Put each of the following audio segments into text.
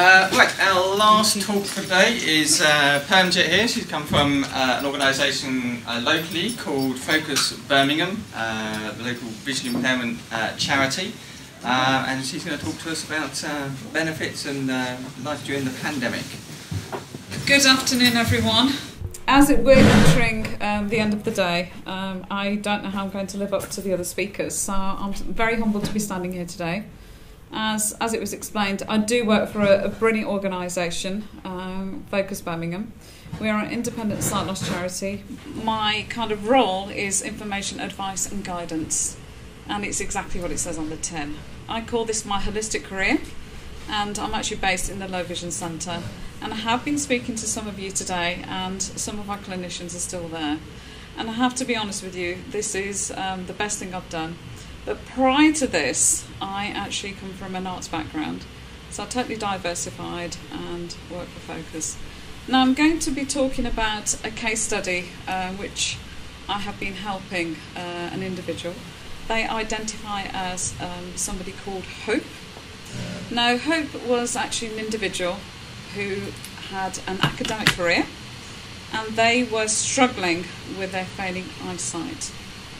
Uh, right, our last talk for today is uh, Permjit here. She's come from uh, an organisation uh, locally called Focus Birmingham, uh, the local visual impairment uh, charity. Uh, and she's going to talk to us about benefits and life during the pandemic. Good afternoon, everyone. As it, we're entering um, the end of the day, um, I don't know how I'm going to live up to the other speakers, so I'm very humbled to be standing here today. As, as it was explained, I do work for a, a brilliant organisation, um, Focus Birmingham. We are an independent sight loss charity. My kind of role is information, advice, and guidance, and it's exactly what it says on the tin. I call this my holistic career, and I'm actually based in the Low Vision Centre. And I have been speaking to some of you today, and some of our clinicians are still there. And I have to be honest with you, this is um, the best thing I've done but prior to this, I actually come from an arts background, so I'm totally diversified and work for Focus. Now, I'm going to be talking about a case study uh, which I have been helping uh, an individual. They identify as um, somebody called Hope. Now, Hope was actually an individual who had an academic career and they were struggling with their failing eyesight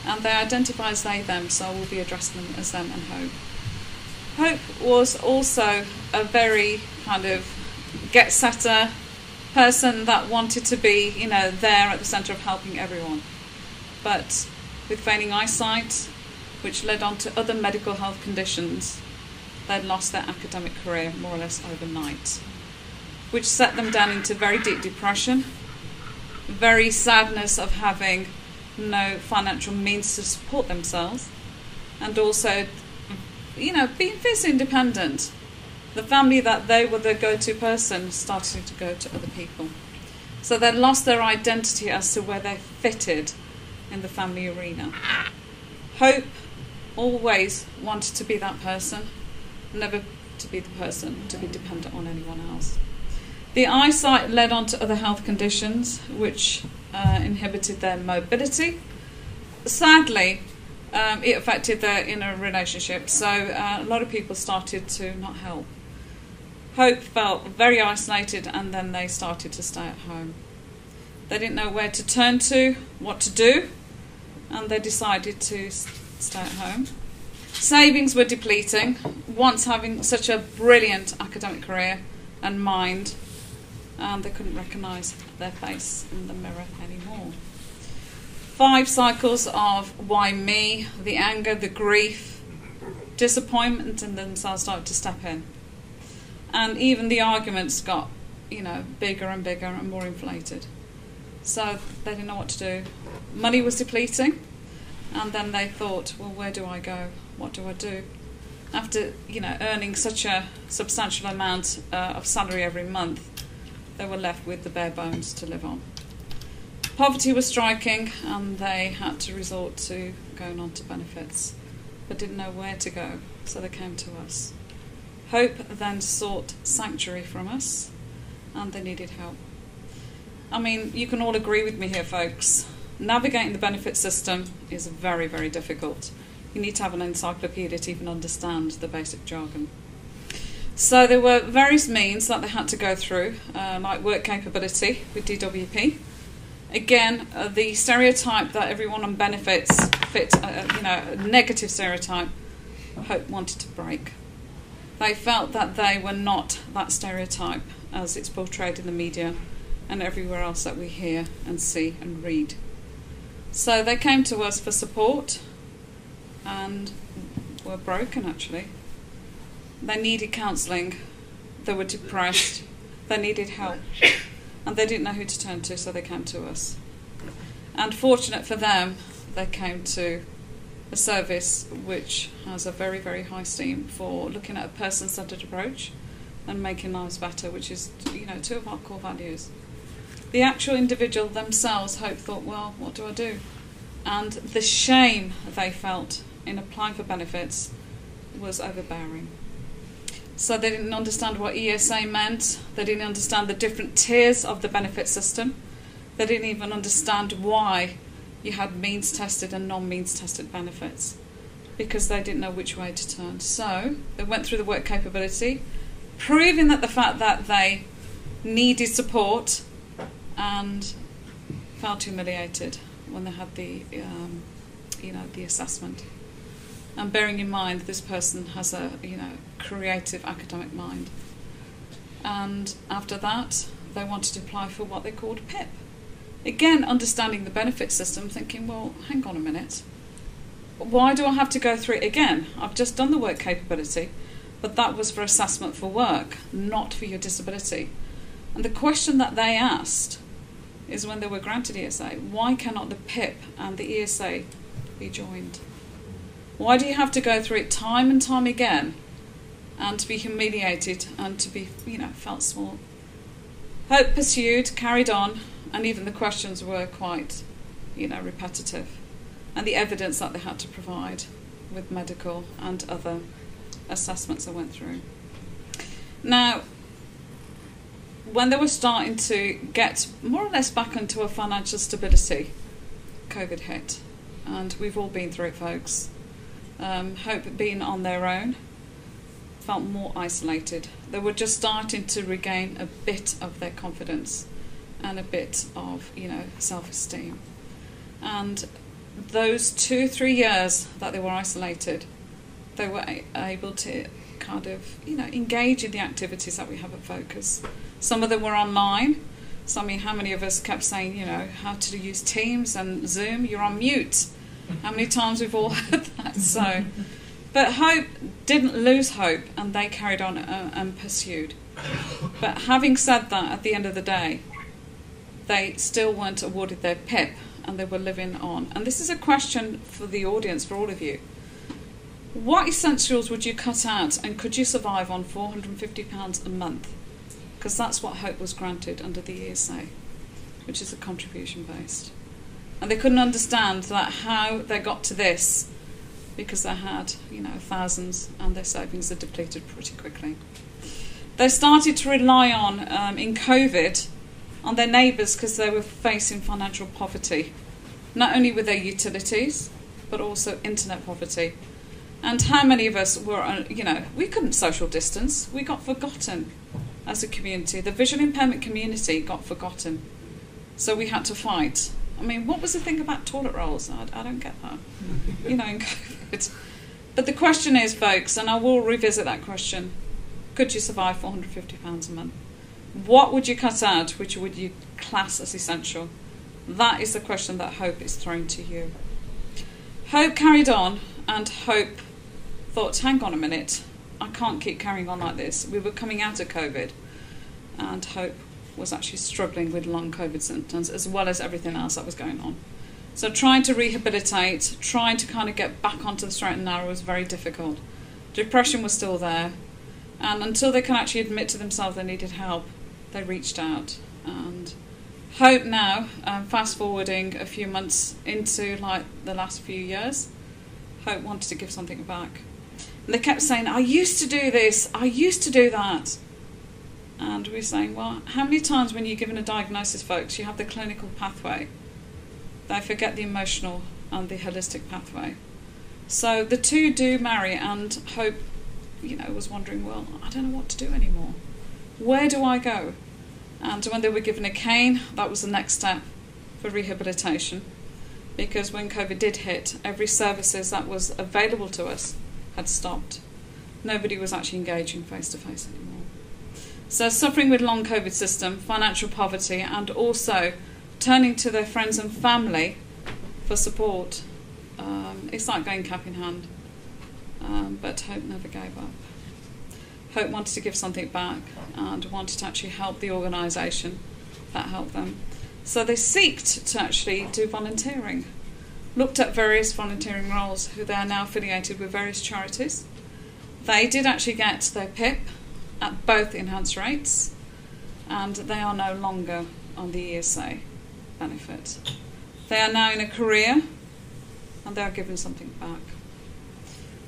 and they identify as they them, so I will be addressing them as them and Hope. Hope was also a very kind of get setter person that wanted to be, you know, there at the centre of helping everyone. But with failing eyesight, which led on to other medical health conditions, they'd lost their academic career more or less overnight, which set them down into very deep depression, very sadness of having no financial means to support themselves, and also, you know, being fiercely independent. The family that they were the go to person started to go to other people. So they lost their identity as to where they fitted in the family arena. Hope always wanted to be that person, never to be the person to be dependent on anyone else. The eyesight led on to other health conditions which uh, inhibited their mobility. Sadly, um, it affected their inner relationship, so uh, a lot of people started to not help. Hope felt very isolated, and then they started to stay at home. They didn't know where to turn to, what to do, and they decided to stay at home. Savings were depleting. Once having such a brilliant academic career and mind, and they couldn't recognise their face in the mirror anymore. Five cycles of why me, the anger, the grief, disappointment in themselves started to step in. And even the arguments got, you know, bigger and bigger and more inflated. So they didn't know what to do. Money was depleting, and then they thought, well, where do I go? What do I do? After, you know, earning such a substantial amount uh, of salary every month, they were left with the bare bones to live on. Poverty was striking, and they had to resort to going on to benefits, but didn't know where to go, so they came to us. Hope then sought sanctuary from us, and they needed help. I mean, you can all agree with me here, folks. Navigating the benefit system is very, very difficult. You need to have an encyclopedia to even understand the basic jargon. So there were various means that they had to go through, uh, like work capability with DWP. Again, uh, the stereotype that everyone on benefits fit, uh, uh, you know, a negative stereotype, Hope wanted to break. They felt that they were not that stereotype as it's portrayed in the media and everywhere else that we hear and see and read. So they came to us for support and were broken actually. They needed counselling. They were depressed. They needed help. And they didn't know who to turn to, so they came to us. And fortunate for them, they came to a service which has a very, very high esteem for looking at a person centred approach and making lives better, which is, you know, two of our core values. The actual individual themselves, Hope thought, well, what do I do? And the shame they felt in applying for benefits was overbearing. So they didn't understand what ESA meant. They didn't understand the different tiers of the benefit system. They didn't even understand why you had means tested and non means tested benefits because they didn't know which way to turn. So they went through the work capability. proving that the fact that they needed support and felt humiliated when they had the, um, you know, the assessment. And bearing in mind this person has a, you know, creative academic mind. And after that, they wanted to apply for what they called PIP. Again, understanding the benefit system, thinking, well, hang on a minute. Why do I have to go through it again? I've just done the work capability, but that was for assessment for work, not for your disability. And the question that they asked is when they were granted ESA, why cannot the PIP and the ESA be joined? Why do you have to go through it time and time again and to be humiliated and to be, you know, felt small? Hope pursued, carried on, and even the questions were quite, you know, repetitive. And the evidence that they had to provide with medical and other assessments I went through. Now, when they were starting to get more or less back into a financial stability, COVID hit. And we've all been through it, folks. Um, Hope being on their own felt more isolated. They were just starting to regain a bit of their confidence and a bit of, you know, self esteem. And those two, three years that they were isolated, they were able to kind of, you know, engage in the activities that we have at Focus. Some of them were online. So, I mean, how many of us kept saying, you know, how to use Teams and Zoom? You're on mute. How many times we've all heard that? So, but Hope didn't lose hope and they carried on uh, and pursued. But having said that, at the end of the day, they still weren't awarded their PIP and they were living on. And this is a question for the audience, for all of you. What essentials would you cut out and could you survive on £450 a month? Because that's what Hope was granted under the ESA, which is a contribution based. And they couldn't understand that how they got to this because they had, you know, thousands and their savings had depleted pretty quickly. They started to rely on, um, in COVID, on their neighbours because they were facing financial poverty, not only with their utilities, but also internet poverty. And how many of us were, uh, you know, we couldn't social distance. We got forgotten as a community. The visual impairment community got forgotten. So we had to fight. I mean, what was the thing about toilet rolls? I, I don't get that. you know, in COVID. But the question is, folks, and I will revisit that question could you survive £450 a month? What would you cut out, which would you class as essential? That is the question that Hope is throwing to you. Hope carried on, and Hope thought, hang on a minute, I can't keep carrying on like this. We were coming out of COVID, and Hope was actually struggling with long COVID symptoms as well as everything else that was going on. So, trying to rehabilitate, trying to kind of get back onto the straight and narrow was very difficult. Depression was still there, and until they can actually admit to themselves they needed help, they reached out. And Hope now, um, fast forwarding a few months into like the last few years, Hope wanted to give something back. And they kept saying, I used to do this, I used to do that. And we're saying, well, how many times when you're given a diagnosis, folks, you have the clinical pathway? They forget the emotional and the holistic pathway. So the two do marry, and Hope, you know, was wondering, well, I don't know what to do anymore. Where do I go? And when they were given a cane, that was the next step for rehabilitation. Because when COVID did hit, every services that was available to us had stopped. Nobody was actually engaging face to face anymore. So, suffering with long COVID system, financial poverty, and also turning to their friends and family for support. Um, it's like going cap in hand. Um, but Hope never gave up. Hope wanted to give something back and wanted to actually help the organisation that helped them. So they seeked to actually do volunteering looked at various volunteering roles who they are now affiliated with various charities. They did actually get their PIP at both enhanced rates, and they are no longer on the ESA benefit. They are now in a career, and they are given something back.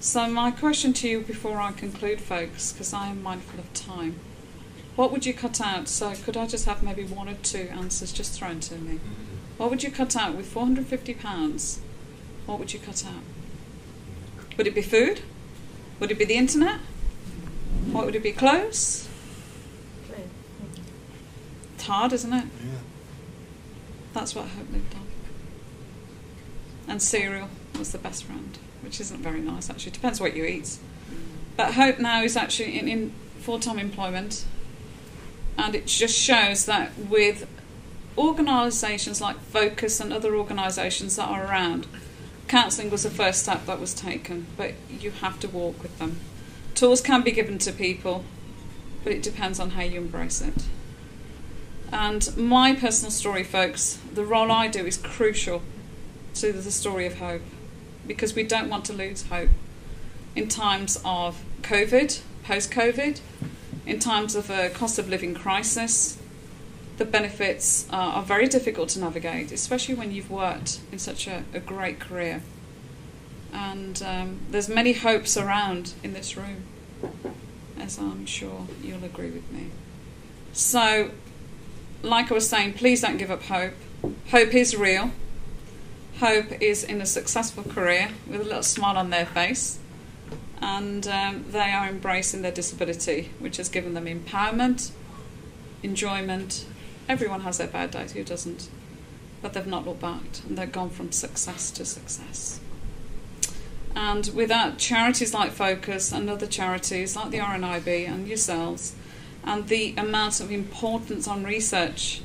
So, my question to you before I conclude, folks, because I am mindful of time, what would you cut out? So, could I just have maybe one or two answers just thrown to me? What would you cut out with £450? What would you cut out? Would it be food? Would it be the internet? What would it be? Close? It's hard, isn't it? Yeah. That's what Hope lived on. And cereal was the best friend, which isn't very nice actually. Depends what you eat. But Hope now is actually in, in full time employment. And it just shows that with organisations like Focus and other organisations that are around, counselling was the first step that was taken, but you have to walk with them. Tools can be given to people, but it depends on how you embrace it. And my personal story, folks, the role I do is crucial to the story of hope because we don't want to lose hope in times of COVID, post COVID, in times of a cost of living crisis. The benefits are, are very difficult to navigate, especially when you've worked in such a, a great career. And um, there's many hopes around in this room, as I'm sure you'll agree with me. So, like I was saying, please don't give up hope. Hope is real. Hope is in a successful career with a little smile on their face. And um, they are embracing their disability, which has given them empowerment, enjoyment. Everyone has their bad days, who doesn't? But they've not looked back and they've gone from success to success. And without charities like Focus and other charities like the RNIB and yourselves, and the amount of importance on research,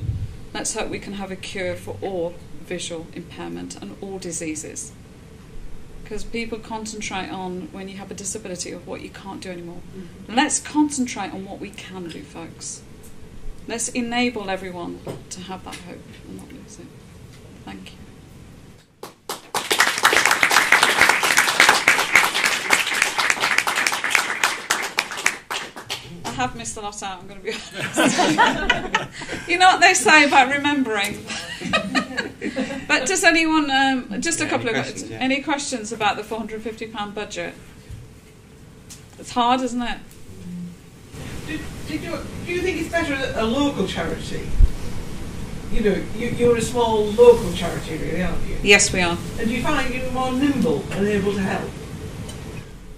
let's hope we can have a cure for all visual impairment and all diseases. Because people concentrate on when you have a disability of what you can't do anymore. Mm-hmm. Let's concentrate on what we can do, folks. Let's enable everyone to have that hope and not lose it. Thank you. Have missed a lot out, I'm going to be honest. you know what they say about remembering. but does anyone, um, just yeah, a couple of questions, yeah. any questions about the £450 budget? It's hard, isn't it? Did, did you, do you think it's better a local charity? You know, you, are a small local charity, really, aren't you? Yes, we are. And do you find you're more nimble and able to help?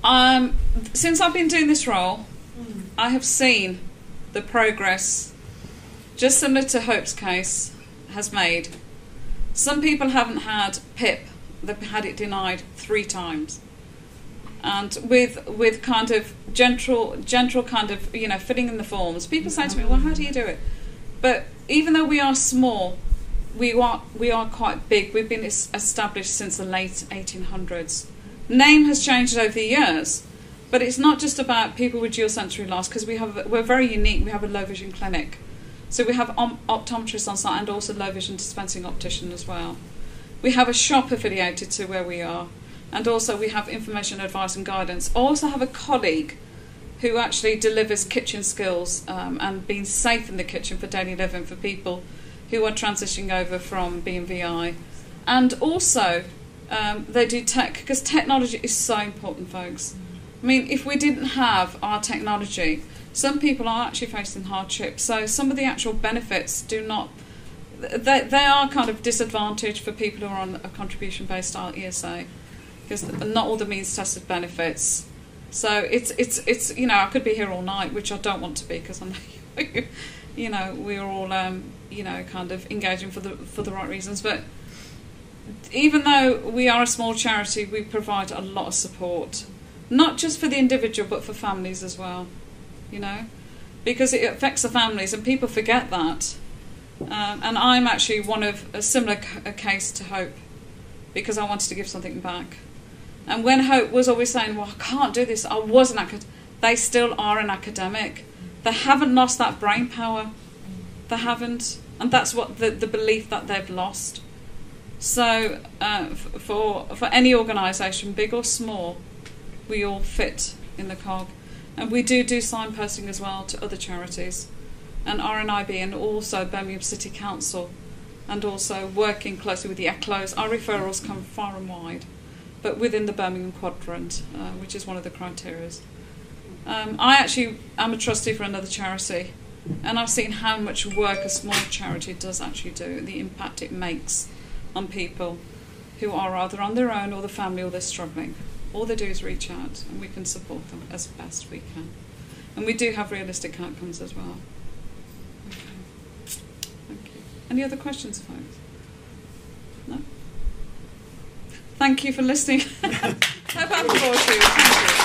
Um, since I've been doing this role, I have seen the progress, just similar to Hope's case, has made. Some people haven't had PIP, they've had it denied three times. And with with kind of gentle gentle kind of you know filling in the forms, people say to me, "Well, how do you do it?" But even though we are small, we are we are quite big. We've been established since the late 1800s. Name has changed over the years, but it's not just about people with dual sensory loss because we have we're very unique. We have a low vision clinic, so we have om- optometrists on site and also low vision dispensing optician as well. We have a shop affiliated to where we are, and also we have information, advice, and guidance. I also have a colleague who actually delivers kitchen skills um, and being safe in the kitchen for daily living for people who are transitioning over from BMVI, and also um, they do tech because technology is so important, folks. I mean, if we didn't have our technology, some people are actually facing hardship. So some of the actual benefits do not. They, they are kind of disadvantaged for people who are on a contribution based style ESA because not all the means tested benefits. So it's it's it's you know I could be here all night, which I don't want to be because I know you know we're all um, you know kind of engaging for the for the right reasons. But even though we are a small charity, we provide a lot of support not just for the individual but for families as well you know? Because it affects the families and people forget that. Um, and i'm actually one of a similar c- a case to hope because i wanted to give something back. And when hope was always saying well i can't do this. I was an academic they still are an academic. They haven't lost that brain power. They haven't. And that's what the, the belief that they've lost. So uh, f- for for any organisation big or small we all fit in the cog. And we do do signposting as well to other charities and RNIB and also Birmingham City Council and also working closely with the ECLOs. Our referrals come far and wide, but within the Birmingham quadrant, uh, which is one of the criteria. Um, I actually am a trustee for another charity, and I've seen how much work a small charity does actually do, the impact it makes on people who are either on their own or the family or they're struggling all they do is reach out and we can support them as best we can. And we do have realistic outcomes as well. Thank you. Any other questions, folks? No? Thank you for listening. Hope you. Thank you.